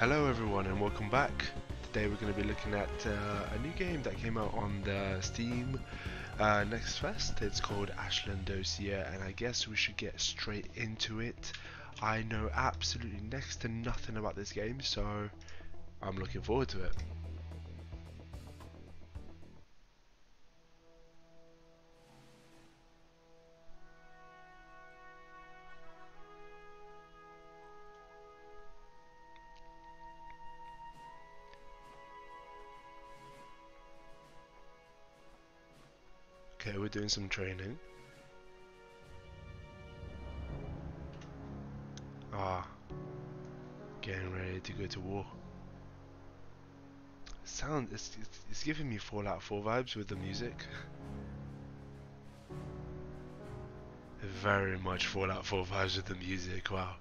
Hello everyone and welcome back. Today we're going to be looking at uh, a new game that came out on the Steam uh, Next Fest. It's called Ashland Dossier and I guess we should get straight into it. I know absolutely next to nothing about this game so I'm looking forward to it. Doing some training. Ah, getting ready to go to war. Sound, it's, it's, it's giving me Fallout 4 vibes with the music. Very much Fallout 4 vibes with the music, wow.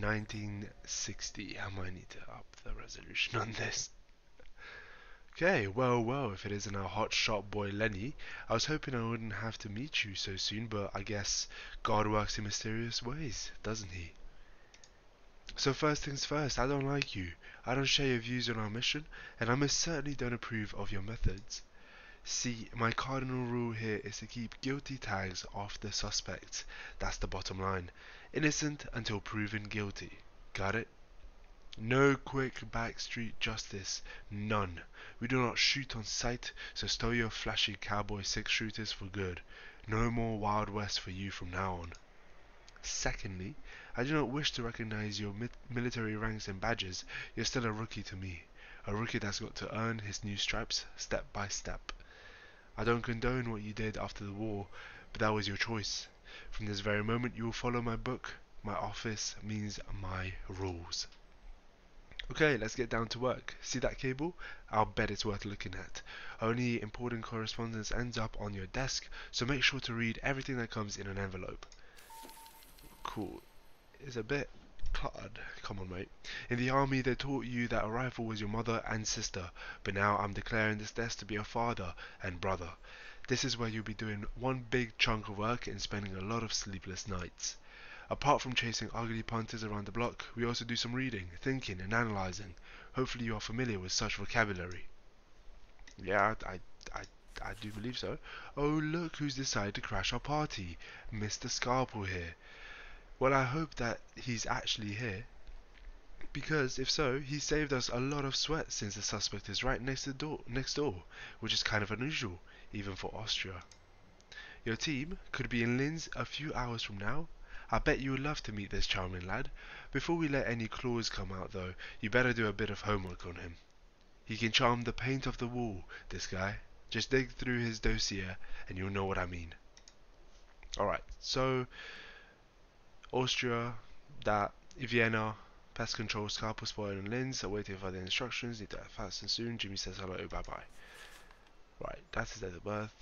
1960. I might need to up the resolution on this. Okay, well, well, if it isn't our hot shot boy Lenny, I was hoping I wouldn't have to meet you so soon, but I guess God works in mysterious ways, doesn't he? So first things first, I don't like you. I don't share your views on our mission, and I most certainly don't approve of your methods. See, my cardinal rule here is to keep guilty tags off the suspects. That's the bottom line. Innocent until proven guilty. Got it? No quick backstreet justice. None. We do not shoot on sight, so stow your flashy cowboy six shooters for good. No more Wild West for you from now on. Secondly, I do not wish to recognize your mi military ranks and badges. You're still a rookie to me. A rookie that's got to earn his new stripes step by step. I don't condone what you did after the war, but that was your choice. From this very moment you will follow my book. My office means my rules. Okay, let's get down to work. See that cable? I'll bet it's worth looking at. Only important correspondence ends up on your desk, so make sure to read everything that comes in an envelope. Cool. It's a bit cluttered. Come on, mate. In the army, they taught you that a rifle was your mother and sister, but now I'm declaring this desk to be a father and brother. This is where you'll be doing one big chunk of work and spending a lot of sleepless nights. Apart from chasing ugly punters around the block, we also do some reading, thinking, and analyzing. Hopefully you are familiar with such vocabulary. Yeah, I, I, I do believe so. Oh, look who's decided to crash our party. Mr. Scalpel here. Well, I hope that he's actually here. Because if so, he saved us a lot of sweat since the suspect is right next, door, next door, which is kind of unusual, even for Austria. Your team could be in Linz a few hours from now. I bet you would love to meet this charming lad. Before we let any claws come out though, you better do a bit of homework on him. He can charm the paint off the wall, this guy. Just dig through his dossier and you'll know what I mean. Alright, so Austria, that Vienna, pest control, Scarpa, Spoil and Linz are waiting for the instructions. Need to act fast and soon. Jimmy says hello, bye bye. Right, that's his date of birth.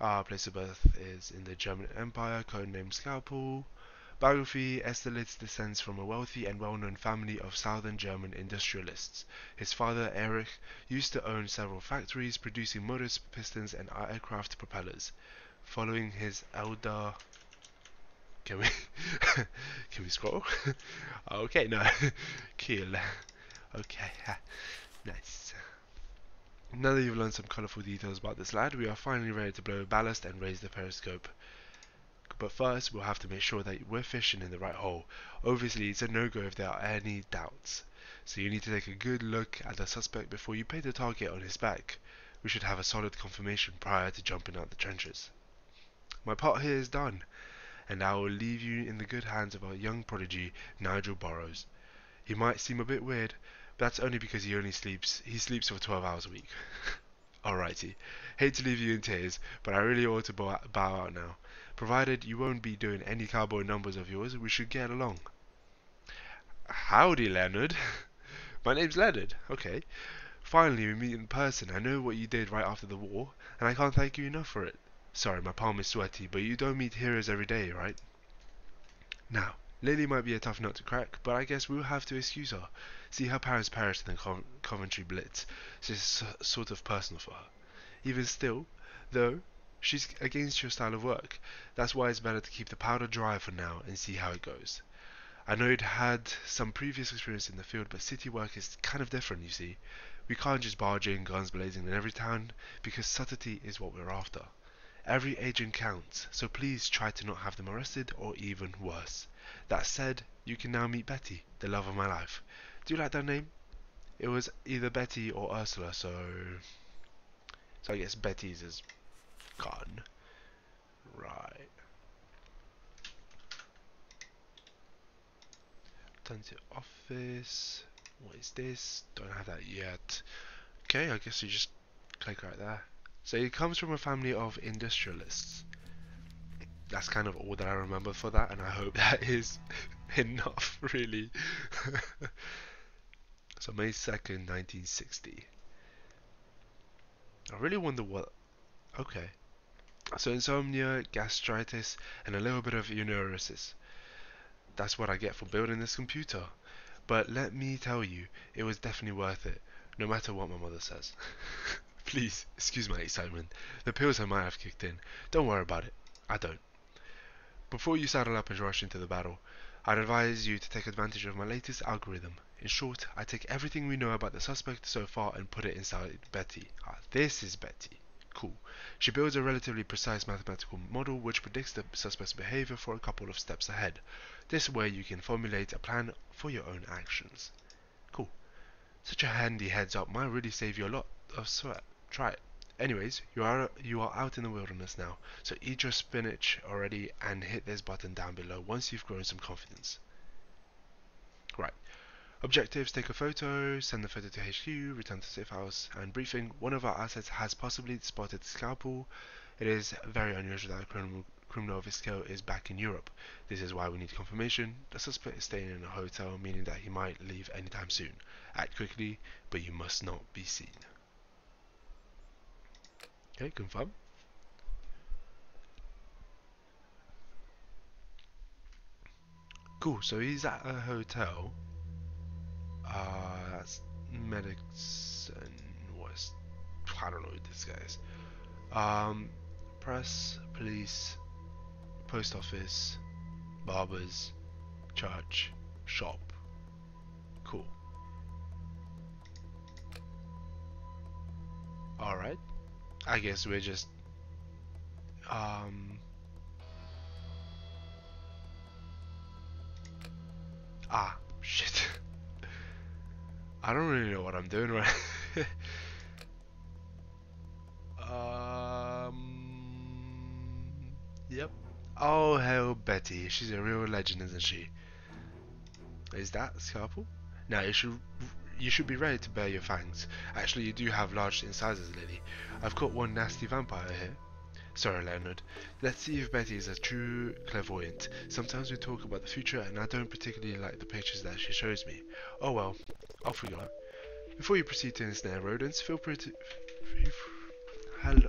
Our place of birth is in the German Empire, codenamed Scalpel. Biography Esterlitz descends from a wealthy and well-known family of southern German industrialists. His father, Erich, used to own several factories producing motors, pistons, and aircraft propellers. Following his elder can we can we scroll? okay, no. Kill. Okay, nice. Now that you've learned some colourful details about this lad, we are finally ready to blow ballast and raise the periscope. But first, we'll have to make sure that we're fishing in the right hole. Obviously, it's a no-go if there are any doubts. So you need to take a good look at the suspect before you pay the target on his back. We should have a solid confirmation prior to jumping out the trenches. My part here is done and I will leave you in the good hands of our young prodigy, Nigel Burrows. He might seem a bit weird, but that's only because he only sleeps, he sleeps for 12 hours a week. Alrighty, hate to leave you in tears, but I really ought to bow, bow out now. Provided you won't be doing any cowboy numbers of yours, we should get along. Howdy, Leonard. My name's Leonard. Okay. Finally, we meet in person. I know what you did right after the war, and I can't thank you enough for it. Sorry, my palm is sweaty, but you don't meet heroes every day, right? Now, Lily might be a tough nut to crack, but I guess we'll have to excuse her. See, her parents perished in the Co Coventry Blitz, so it's sort of personal for her. Even still, though, she's against your style of work. That's why it's better to keep the powder dry for now and see how it goes. I know you'd had some previous experience in the field, but city work is kind of different, you see. We can't just barge in, guns blazing in every town, because subtlety is what we're after. Every agent counts, so please try to not have them arrested or even worse. That said, you can now meet Betty, the love of my life. Do you like that name? It was either Betty or Ursula, so... So I guess Betty's is gone. Right. Turn to office. What is this? Don't have that yet. Okay, I guess you just click right there. So he comes from a family of industrialists. That's kind of all that I remember for that, and I hope that is enough, really. so May 2nd, 1960. I really wonder what... Okay. So insomnia, gastritis, and a little bit of neurosis. That's what I get for building this computer. But let me tell you, it was definitely worth it, no matter what my mother says. Please, excuse my excitement. The pills I might have kicked in. Don't worry about it. I don't. Before you saddle up and rush into the battle, I'd advise you to take advantage of my latest algorithm. In short, I take everything we know about the suspect so far and put it inside Betty. Ah, this is Betty. Cool. She builds a relatively precise mathematical model which predicts the suspect's behavior for a couple of steps ahead. This way you can formulate a plan for your own actions. Cool. Such a handy heads up might really save you a lot of sweat. Try it. Anyways, you are you are out in the wilderness now, so eat your spinach already and hit this button down below once you've grown some confidence. Right. Objectives, take a photo, send the photo to HQ, return to safe house, and briefing. One of our assets has possibly spotted Scalpel. It is very unusual that a criminal, criminal of his scale is back in Europe. This is why we need confirmation. The suspect is staying in a hotel, meaning that he might leave anytime soon. Act quickly, but you must not be seen. Okay, confirm. Cool, so he's at a hotel. Uh, that's medics and what's I don't know who this guy is. Um, press, police, post office, barbers, church, shop. Cool. Alright. I guess we're just um ah shit. I don't really know what I'm doing right? Um yep. Oh hell Betty. She's a real legend isn't she? Is that Scalpel now you should you should be ready to bare your fangs. Actually, you do have large incisors, Lily. I've caught one nasty vampire here. Sorry, Leonard. Let's see if Betty is a true clairvoyant. Sometimes we talk about the future, and I don't particularly like the pictures that she shows me. Oh well, off we go. Before you proceed to ensnare rodents, feel free to... Hello.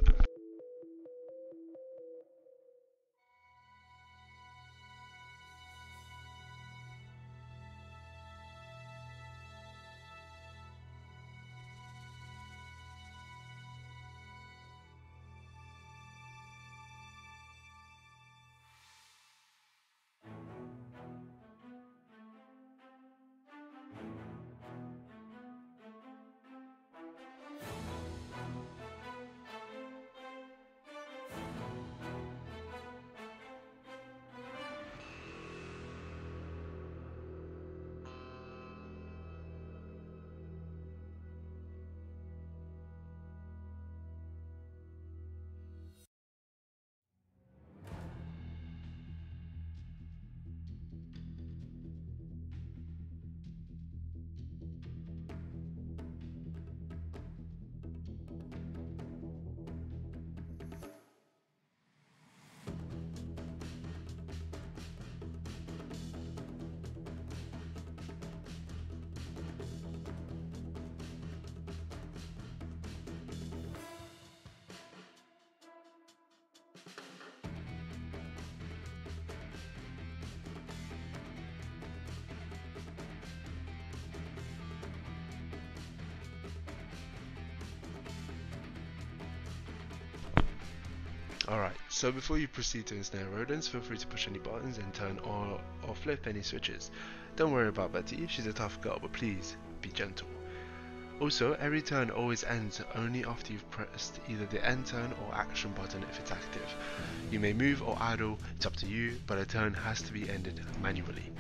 Alright, so before you proceed to ensnare rodents, feel free to push any buttons and turn or, or flip any switches. Don't worry about Betty, she's a tough girl, but please, be gentle. Also, every turn always ends only after you've pressed either the end turn or action button if it's active. You may move or idle, it's up to you, but a turn has to be ended manually.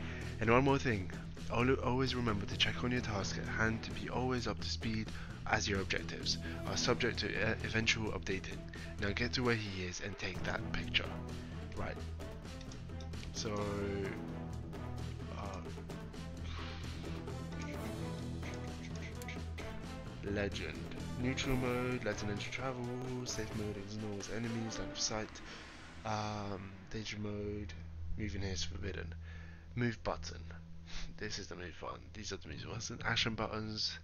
And one more thing, always remember to check on your task at hand to be always up to speed as your objectives are subject to uh, eventual updating. Now get to where he is and take that picture. Right. So... Uh, legend. Neutral mode, let an travel, safe mode ignores enemies, line of sight. Um, danger mode, moving here is forbidden. Move button. This is the move button. These are the move buttons. Action buttons.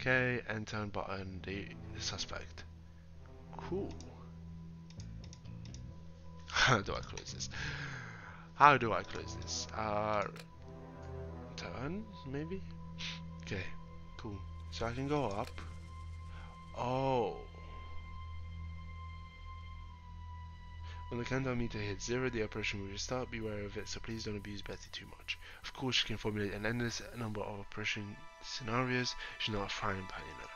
Okay, and turn button the, suspect. Cool. How do I close this? How do I close this? Uh, turn, maybe? Okay, cool. So I can go up. Oh. When the countdown meter hits zero, the operation will restart. Beware of it, so please don't abuse Betty too much. Of course, you can formulate an endless number of operation scenarios. She's not a frying pan, you know.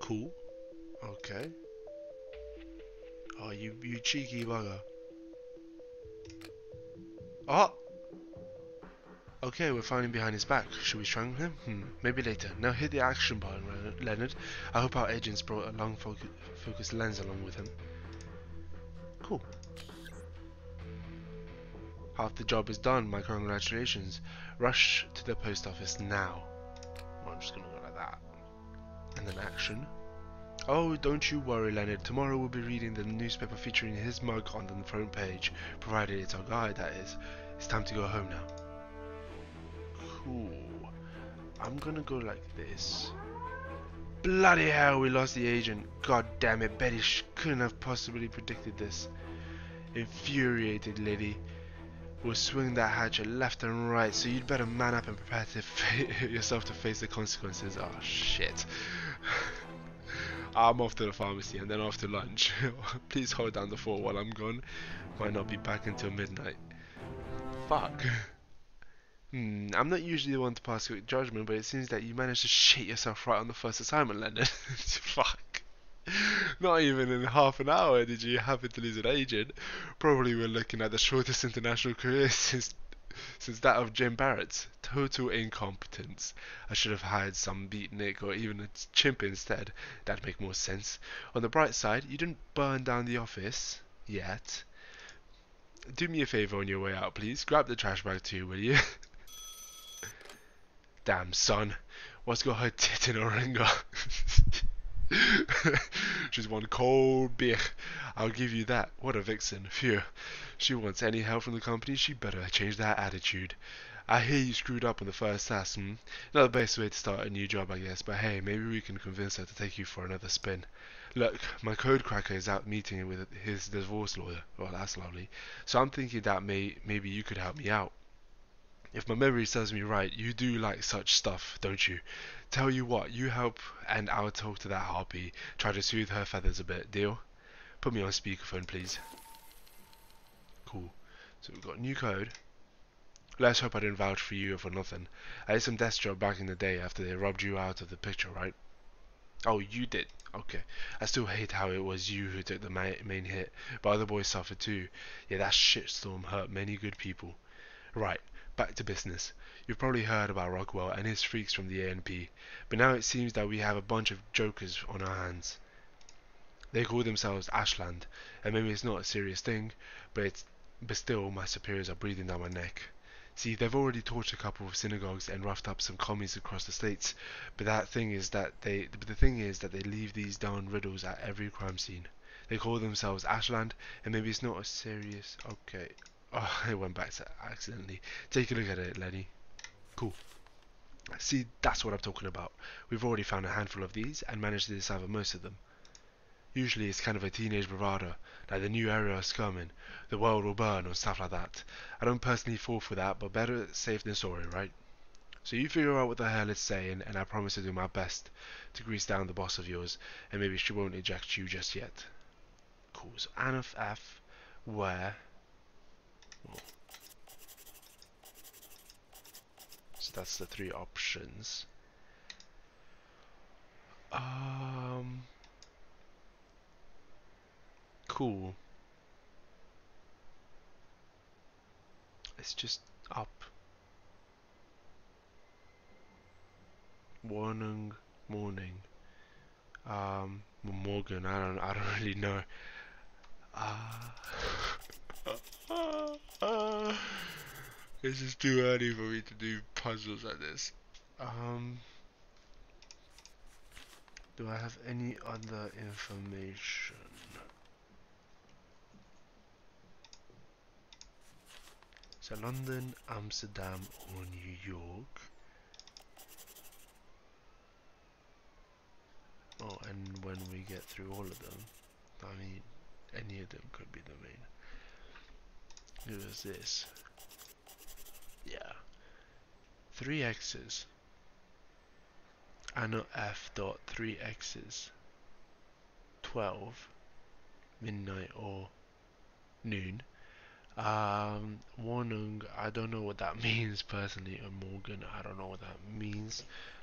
Cool. Okay. Oh, you you cheeky bugger. Oh! Okay, we're finally behind his back. Should we strangle him? Hmm, maybe later. Now hit the action button, Leonard. I hope our agents brought a long focus, lens along with him. Cool. Half the job is done, my congratulations. Rush to the post office now. Well, I'm just gonna go like that. And then action. Oh, don't you worry, Leonard. Tomorrow we'll be reading the newspaper featuring his mug on the front page, provided it's our guy, that is. It's time to go home now. Cool. I'm gonna go like this. Bloody hell, we lost the agent. God damn it, Betty couldn't have possibly predicted this. Infuriated lady will swing that hatchet left and right, so you'd better man up and prepare to yourself to face the consequences. Oh shit. I'm off to the pharmacy and then off to lunch. Please hold down the fort while I'm gone. Might not be back until midnight. Fuck. Hmm, I'm not usually the one to pass quick judgment, but it seems that you managed to shit yourself right on the first assignment, Leonard. Fuck. Not even in half an hour did you happen to lose an agent. Probably we're looking at the shortest international career since since that of Jim Barrett's. Total incompetence. I should have hired some beatnik or even a chimp instead. That'd make more sense. On the bright side, you didn't burn down the office yet. Do me a favor on your way out, please. Grab the trash bag too, will you? Damn, son. What's got her tit in a ringer? She's one cold bitch. I'll give you that. What a vixen. Phew. She wants any help from the company, she better change that attitude. I hear you screwed up on the first task, hmm? Not the best way to start a new job, I guess, but hey, maybe we can convince her to take you for another spin. Look, my code cracker is out meeting with his divorce lawyer. Well, that's lovely. So I'm thinking that may maybe you could help me out. If my memory serves me right, you do like such stuff, don't you? Tell you what, you help and I'll talk to that harpy, try to soothe her feathers a bit, deal? Put me on speakerphone, please. Cool. So we've got new code. Let's hope I didn't vouch for you for nothing. I did some desk job back in the day after they robbed you out of the picture, right? Oh, you did. Okay. I still hate how it was you who took the main hit, but other boys suffered too. Yeah, that shitstorm hurt many good people. Right back to business. You've probably heard about Rockwell and his freaks from the ANP, but now it seems that we have a bunch of jokers on our hands. They call themselves Ashland, and maybe it's not a serious thing, but it's but still my superiors are breathing down my neck. See, they've already torched a couple of synagogues and roughed up some commies across the states, but that thing is that they but the thing is that they leave these darn riddles at every crime scene. They call themselves Ashland, and maybe it's not a serious okay. Oh, it went back to accidentally. Take a look at it, Lenny. Cool. See, that's what I'm talking about. We've already found a handful of these and managed to decipher most of them. Usually it's kind of a teenage bravado, like the new area is coming, the world will burn or stuff like that. I don't personally fall for that, but better safe than sorry, right? So you figure out what the hell it's saying, and I promise to do my best to grease down the boss of yours, and maybe she won't eject you just yet. Cool. So Anf F, where? So that's the three options. Um. Cool. It's just up. Morning, morning. Um, Morgan. I don't. I don't really know. Uh, this is too early for me to do puzzles like this. Um. Do I have any other information? So London, Amsterdam or New York. Oh, and when we get through all of them, I mean, any of them could be the main. Who is this? Yeah. Three X's. Anna F dot three X's. Twelve. Midnight or noon. Um, I don't know what that means personally, and Morgan, I don't know what that means.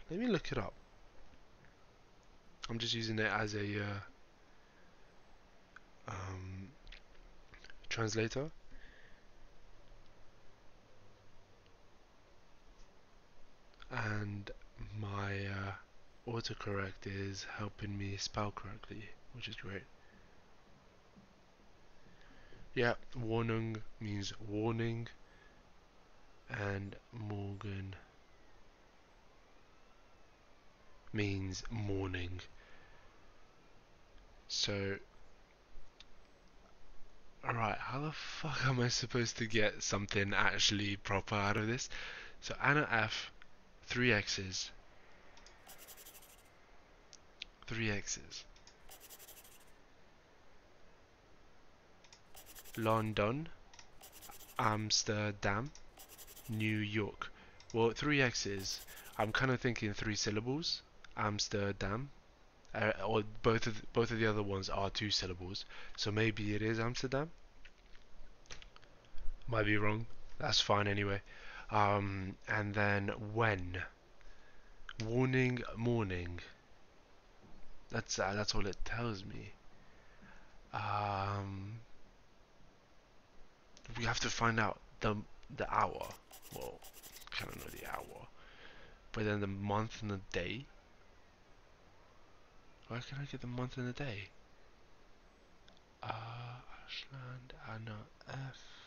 Let me look it up. I'm just using it as a uh, um, translator. And my uh, autocorrect is helping me spell correctly, which is great. Yeah, Warnung means warning, and Morgan means morning. So, alright, how the fuck am I supposed to get something actually proper out of this? So, Anna F, three X's, three X's. London, Amsterdam, New York. Well, three X's. I'm kind of thinking three syllables. Amsterdam, uh, or both of both of the other ones are two syllables. So maybe it is Amsterdam. Might be wrong. That's fine anyway. Um, and then when. Warning, morning. That's uh, that's all it tells me. Um, we have to find out the the hour. Well, kind of know the hour, but then the month and the day. Where can I get the month and the day? Uh, Ashland, Anna, F.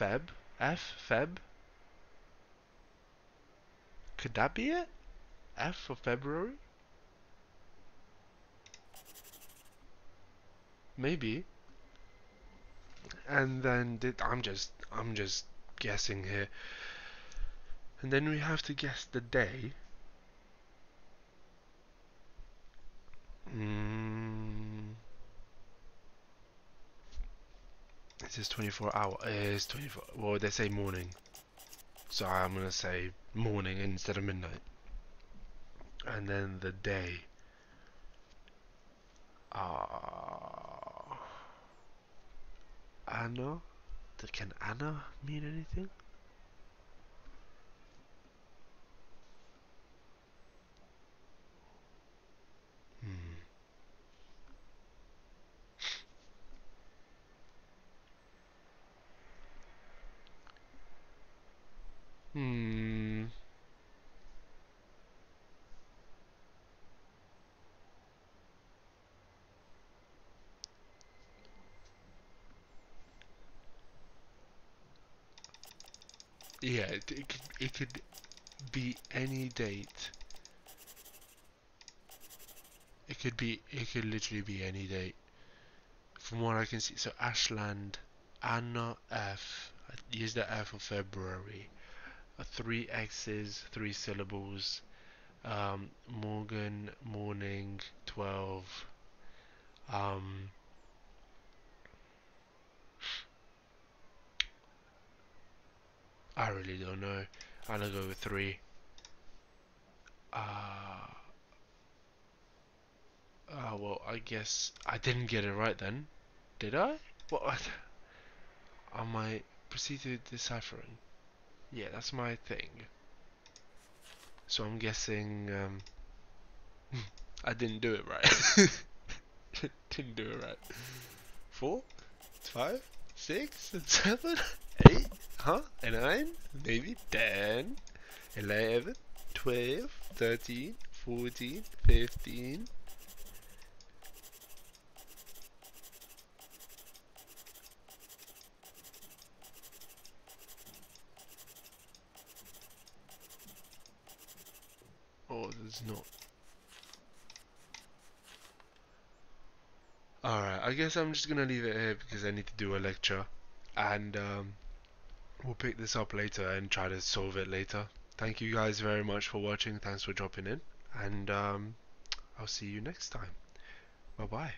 Feb? F? Feb? Could that be it? F for February? Maybe. And then I'm just I'm just guessing here. And then we have to guess the day. Mm. It says 24 hour. It is 24. Well, they say morning. So I'm going to say morning instead of midnight. And then the day. Ah. Uh, Anna? Can Anna mean anything? Hmm. Yeah, it, it, could, it could be any date. It could be, it could literally be any date. From what I can see, so Ashland, Anna F, use the F for February. Three X's, three syllables. Um, Morgan, morning, 12. Um, I really don't know. I'm gonna go with three. Uh, uh, well, I guess I didn't get it right then. Did I? What? I proceed to deciphering? Yeah, that's my thing. So I'm guessing um, I didn't do it right. didn't do it right. Four, five, six, seven, eight, huh? And nine, maybe ten, eleven, twelve, thirteen, fourteen, fifteen. There's not. Alright, I guess I'm just gonna leave it here because I need to do a lecture. And um, we'll pick this up later and try to solve it later. Thank you guys very much for watching. Thanks for dropping in. And um, I'll see you next time. Bye bye.